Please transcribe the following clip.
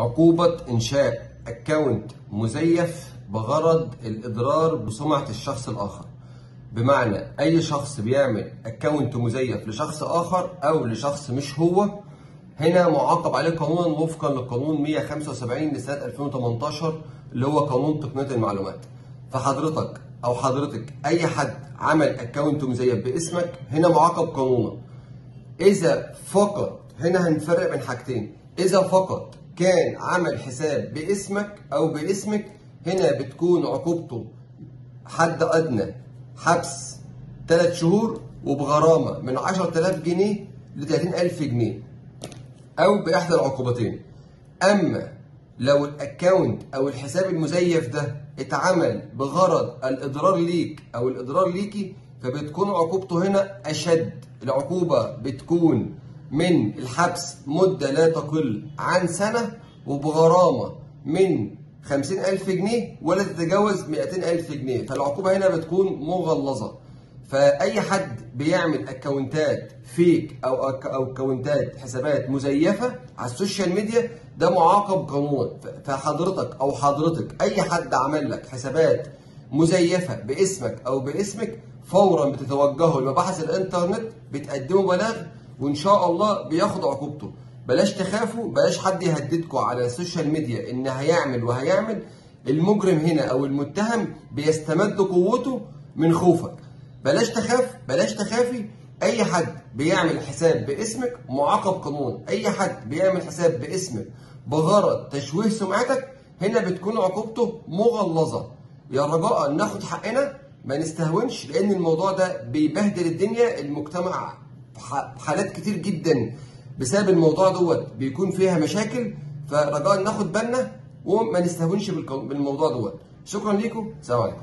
عقوبة إنشاء أكاونت مزيف بغرض الإضرار بسمعة الشخص الآخر. بمعنى أي شخص بيعمل أكاونت مزيف لشخص آخر أو لشخص مش هو هنا معاقب عليه قانونا وفقا للقانون 175 لسنة 2018 اللي هو قانون تقنية المعلومات. فحضرتك أو حضرتك أي حد عمل أكاونت مزيف باسمك هنا معاقب قانونا إذا فقط هنا هنفرق بين حاجتين. إذا فقط كان عمل حساب باسمك أو باسمك هنا بتكون عقوبته. حد أدنى حبس 3 شهور وبغرامة من 10000 جنيه ل 30000 جنيه أو بإحدى العقوبتين. أما لو الأكاونت أو الحساب المزيف ده اتعمل بغرض الإضرار ليك أو الإضرار ليكي فبتكون عقوبته هنا أشد. العقوبة بتكون من الحبس مدة لا تقل عن سنة وبغرامة من 50000 جنيه ولا تتجاوز 200000 جنيه. فالعقوبة هنا بتكون مغلظة. فأي حد بيعمل أكونتات fake أو أو أكونتات حسابات مزيفة على السوشيال ميديا ده معاقب قانونا فحضرتك أو حضرتك أي حد عمل لك حسابات مزيفة باسمك أو باسمك فورا بتتوجهوا لمباحث الإنترنت بتقدموا بلاغ وإن شاء الله بياخد عقوبته. بلاش تخافوا بلاش حد يهددكم على السوشيال ميديا إن هيعمل وهيعمل. المجرم هنا أو المتهم بيستمد قوته من خوفك. بلاش تخاف بلاش تخافي. أي حد بيعمل حساب باسمك معاقب قانون. أي حد بيعمل حساب باسمك بغرض تشويه سمعتك هنا بتكون عقوبته مغلظة. يا رجاء ناخد حقنا ما نستهونش لأن الموضوع ده بيبهدل الدنيا المجتمع. حالات كتير جدا بسبب الموضوع دوت بيكون فيها مشاكل فرجاء ناخد بالنا وما نستهونش بالموضوع دوت. شكرا ليكم. سلام عليكم.